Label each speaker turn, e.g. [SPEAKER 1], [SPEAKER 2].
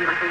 [SPEAKER 1] Gracias.